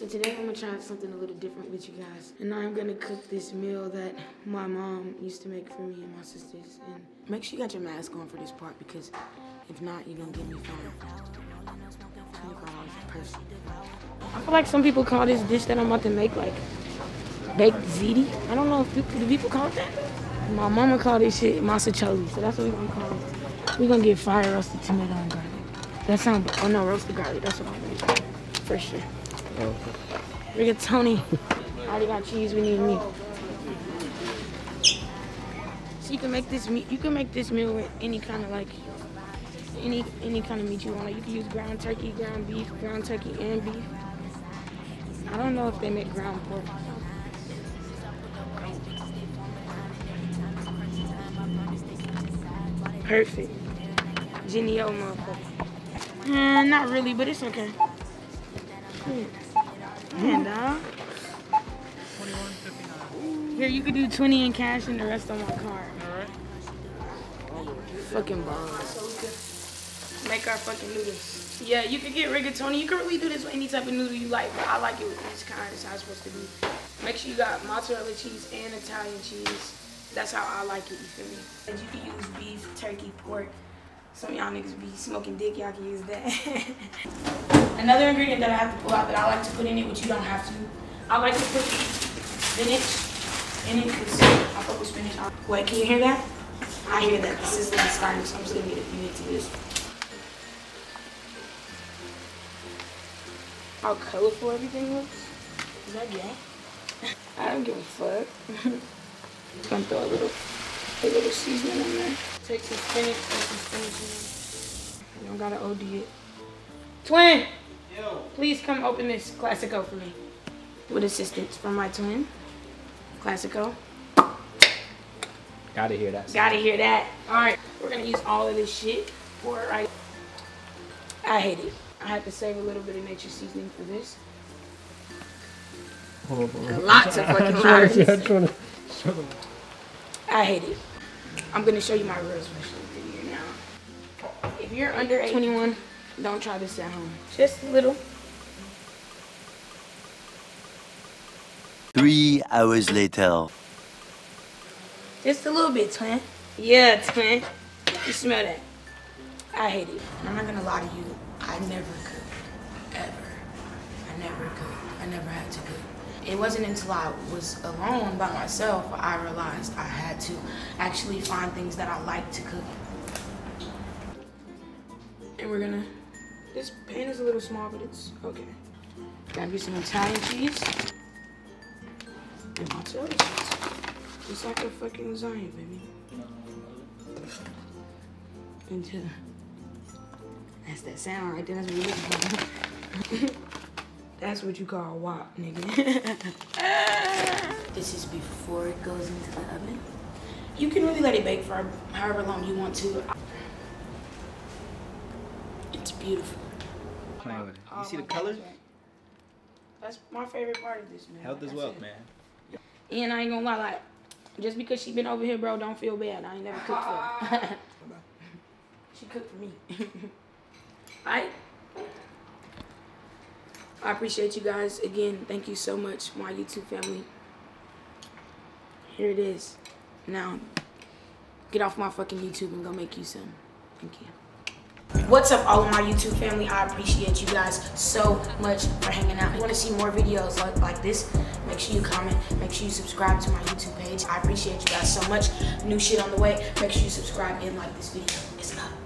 So today I'm gonna try something a little different with you guys. And I'm gonna cook this meal that my mom used to make for me and my sisters. And make sure you got your mask on for this part because if not, you're gonna get me fired. $25 a person. I feel like some people call this dish that I'm about to make like baked ziti. I don't know if people, do people call it that? My mama called this shit mostaccioli, so that's what we're gonna call it. We're gonna get fire roasted tomato and garlic. That sounds, oh no, roasted garlic, that's what I'm gonna do. For sure. Oh, I Already got cheese, we need meat. So you can make this meat, you can make this meal with any kind of like, any any kind of meat you want. Like you can use ground turkey, ground beef, ground turkey and beef. I don't know if they make ground pork. Perfect. Jennie-O motherfucker. Eh, not really, but it's okay. Man, dog. Here, you could do 20 in cash and the rest on my card. Fucking balls. Make our fucking noodles. Yeah, you could get rigatoni. You can really do this with any type of noodle you like, but I like it with this kind. It's how it's supposed to be. Make sure you got mozzarella cheese and Italian cheese. That's how I like it, you feel me? And you can use beef, turkey, pork. Some of y'all niggas be smoking dick, y'all can use that. Another ingredient that I have to pull out that I like to put in it, which you don't have to. I like to put spinach in it because I fuck with spinach. Wait, can you hear that? I hear that. This is the sizzling is starting, so I'm just gonna get a few minutes of this. How colorful everything looks. Is that gay? I don't give a fuck. just gonna throw a little, a little seasoning in there. Take some spinach, throw some spinach in. You don't gotta OD it. Twin! Yo. Please come open this Classico for me. With assistance from my twin. Classico. Gotta hear that. Gotta hear that. Alright, we're gonna use all of this shit for it right. I hate it. I had to save a little bit of nature seasoning for this. Oh, Lots of fucking liars. I hate it. I'm gonna show you my real special video now. If you're under 21, don't try this at home. Just a little. Three hours later. Just a little bit, twin. Yeah, twin. You smell that? I hate it. I'm not gonna lie to you. I never cooked. Ever. I never cooked. I never had to cook. It wasn't until I was alone by myself I realized I had to actually find things that I like to cook. And we're gonna, this pan is a little small, but it's okay. Gotta get some Italian cheese and mozzarella cheese. Just like a fucking lasagna, baby. Until uh, that's that sound right there. That's what you're looking for. that's what you call a wop, nigga. this is before it goes into the oven. You can really let it bake for however long you want to. It's beautiful. Playing with it. Oh You see the colors? God, That's my favorite part of this, man. Health Like is I wealth, man. And I ain't gonna lie, like, just because she been over here, bro, don't feel bad. I ain't never cooked for her. she cooked for me. Alright? I appreciate you guys. Again, thank you so much, my YouTube family. Here it is. Now, get off my fucking YouTube and go make you some. Thank you. What's up, all of my YouTube family? I appreciate you guys so much for hanging out. If you want to see more videos like, like this, make sure you comment. Make sure you subscribe to my YouTube page. I appreciate you guys so much. New shit on the way. Make sure you subscribe and like this video. It's up.